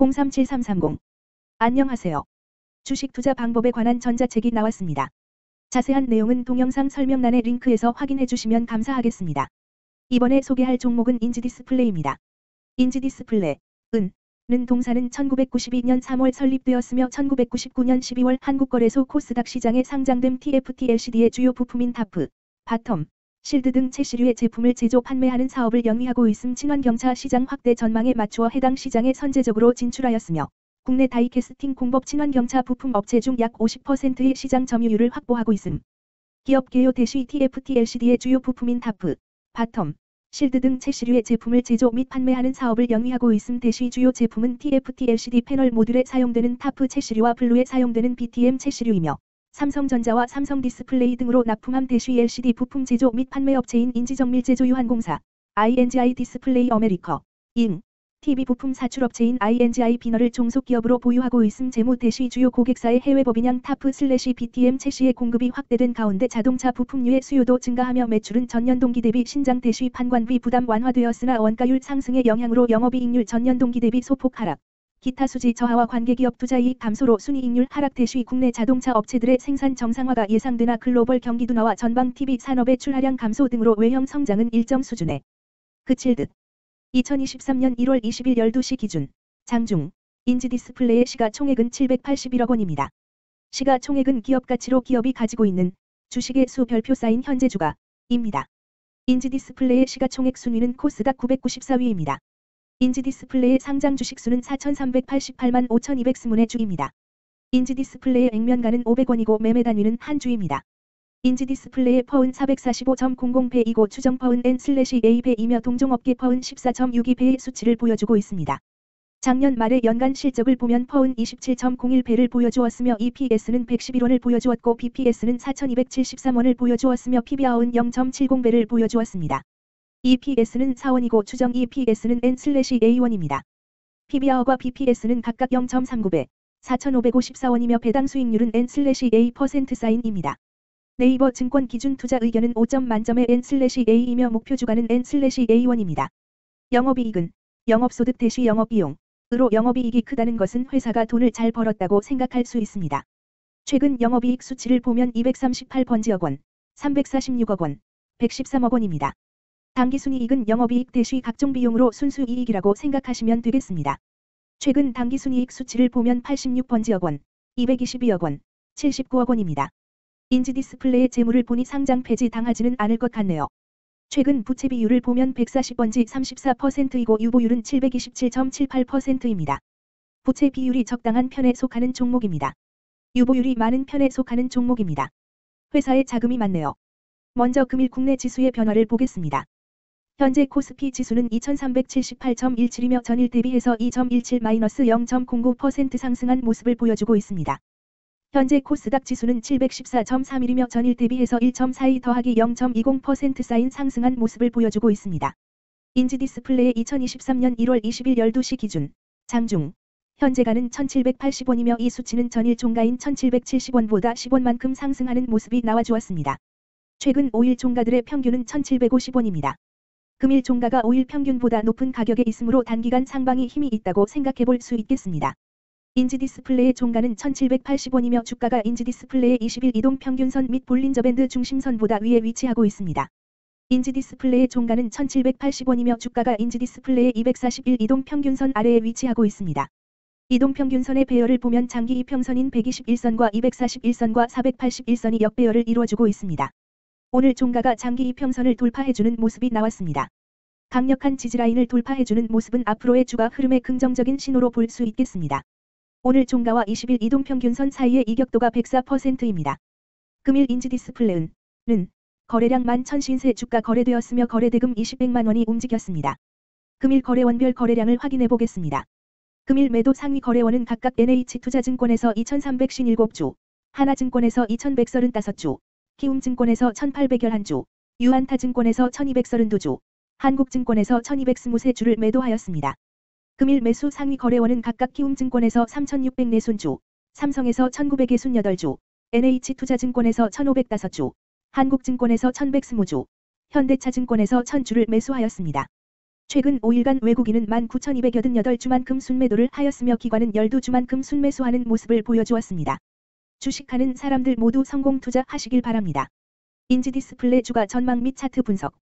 037330. 안녕하세요. 주식 투자 방법에 관한 전자책이 나왔습니다. 자세한 내용은 동영상 설명란의 링크에서 확인해 주시면 감사하겠습니다. 이번에 소개할 종목은 인지 디스플레이입니다. 인지 디스플레이, 은, 는 동사는 1992년 3월 설립되었으며 1999년 12월 한국거래소 코스닥 시장에 상장된 TFT LCD의 주요 부품인 top, bottom, shield 등 chassis류의 제품을 제조 판매하는 사업을 영위하고 있음 친환경차 시장 확대 전망에 맞추어 해당 시장에 선제적으로 진출하였으며 국내 다이캐스팅 공법 친환경차 부품 업체 중 약 50%의 시장 점유율을 확보하고 있음. 기업 개요 대시 TFT LCD의 주요 부품인 top, bottom, shield 등 chassis류의 제품을 제조 및 판매하는 사업을 영위하고 있음 대시 주요 제품은 TFT LCD 패널 모듈에 사용되는 top chassis류와 BLU에 사용되는 BTM chassis류이며 삼성전자와 삼성 디스플레이 등으로 납품함 대쉬 LCD 부품 제조 및 판매 업체인 인지정밀 제조유한공사, INGI 디스플레이 어메리커, Inc., TV 부품 사출업체인 INGI Vina를 종속기업으로 보유하고 있음 재무 대쉬 주요 고객사의 해외 법인향 top 슬래시 BTM 채시의 공급이 확대된 가운데 자동차 부품류의 수요도 증가하며 매출은 전년 동기 대비 신장 대쉬 판관비 부담 완화되었으나 원가율 상승의 영향으로 영업이익률 전년 동기 대비 소폭 하락. 기타 수지 저하와 관계기업 투자이익 감소로 순이익률 하락 대시 국내 자동차 업체들의 생산 정상화가 예상되나 글로벌 경기 둔화와 전방 TV 산업의 출하량 감소 등으로 외형 성장은 일정 수준에 그칠 듯. 2023년 1월 20일 12시 기준 장중 인지 디스플레이의 시가총액은 781억 원입니다. 시가총액은 기업 가치로 기업이 가지고 있는 주식의 수 별표 쌓인 현재 주가입니다. 인지 디스플레이의 시가총액 순위는 코스닥 994위입니다. 인지 디스플레이의 상장 주식수는 4,388만 5,200스문의 주입니다. 인지 디스플레이의 액면가는 500원이고 매매 단위는 한 주입니다. 인지 디스플레이의 PER은 445.00배이고 추정 PER은 N/A 배이며 동종업계 PER은 14.62배의 수치를 보여주고 있습니다. 작년 말의 연간 실적을 보면 PER은 27.01배를 보여주었으며 EPS는 111원을 보여주었고 BPS는 4,273원을 보여주었으며 PBR은 0.70배를 보여주었습니다. EPS는 4원이고 추정 EPS는 N/A1입니다. PBR과 BPS는 각각 0.39배, 4,554원이며 배당 수익률은 N/A% 사인입니다. 네이버 증권 기준 투자 의견은 5점 만점의 N/A이며 목표 주가는 N/A1입니다. 영업이익은 영업소득 대시 영업비용 으로 영업이익이 크다는 것은 회사가 돈을 잘 벌었다고 생각할 수 있습니다. 최근 영업이익 수치를 보면 238번지억 원, 346억 원, 113억 원입니다. 당기순이익은 영업이익 대시 각종 비용으로 순수이익이라고 생각하시면 되겠습니다. 최근 당기순이익 수치를 보면 86번지억 원, 222억 원, 79억 원입니다. 인지 디스플레이의 재무를 보니 상장 폐지 당하지는 않을 것 같네요. 최근 부채 비율을 보면 140번지 34%이고 유보율은 727.78%입니다. 부채 비율이 적당한 편에 속하는 종목입니다. 유보율이 많은 편에 속하는 종목입니다. 회사에 자금이 많네요. 먼저 금일 국내 지수의 변화를 보겠습니다. 현재 코스피 지수는 2378.17이며 전일 대비해서 2.17-0.09% 상승한 모습을 보여주고 있습니다. 현재 코스닥 지수는 714.31이며 전일 대비해서 1.42 더하기 0.20% 쌓인 상승한 모습을 보여주고 있습니다. 인지 디스플레이 2023년 1월 20일 12시 기준 장중 현재가는 1780원이며 이 수치는 전일 종가인 1770원보다 10원만큼 상승하는 모습이 나와주었습니다. 최근 5일 종가들의 평균은 1750원입니다. 금일 종가가 5일 평균보다 높은 가격에 있으므로 단기간 상방이 힘이 있다고 생각해 볼 수 있겠습니다. 인지 디스플레이의 종가는 1780원이며 주가가 인지 디스플레이의 20일 이동 평균선 및 볼린저 밴드 중심선보다 위에 위치하고 있습니다. 인지 디스플레이의 종가는 1780원이며 주가가 인지 디스플레이의 241 이동 평균선 아래에 위치하고 있습니다. 이동 평균선의 배열을 보면 장기 이평선인 121선과 241선과 481선이 역배열을 이루어주고 있습니다. 오늘 종가가 장기 이평선을 돌파해주는 모습이 나왔습니다. 강력한 지지라인을 돌파해주는 모습은 앞으로의 주가 흐름의 긍정적인 신호로 볼 수 있겠습니다. 오늘 종가와 20일 이동평균선 사이의 이격도가 104%입니다. 금일 인지 디스플레은 는 거래량 11,000신세 주가 거래되었으며 거래대금 20백만 원이 움직였습니다. 금일 거래원별 거래량을 확인해 보겠습니다. 금일 매도 상위 거래원은 각각 NH투자증권에서 2,357주, 하나증권에서 2,135주, 키움증권에서 1801주, 유한타증권에서 1232주, 한국증권에서 1223주를 매도하였습니다. 금일 매수 상위 거래원은 각각 키움증권에서 3604손주, 삼성에서 1968주, NH투자증권에서 1505주, 한국증권에서 1120주, 현대차증권에서 1000주를 매수하였습니다. 최근 5일간 외국인은 19,288주만큼 순매도를 하였으며 기관은 12주만큼 순매수하는 모습을 보여주었습니다. 주식하는 사람들 모두 성공 투자하시길 바랍니다. 인지 디스플레이 주가 전망 및 차트 분석